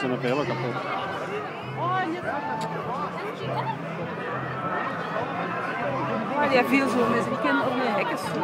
Sono helemaal kapot. Maar die viel zo mis. Ik ken op de hekken.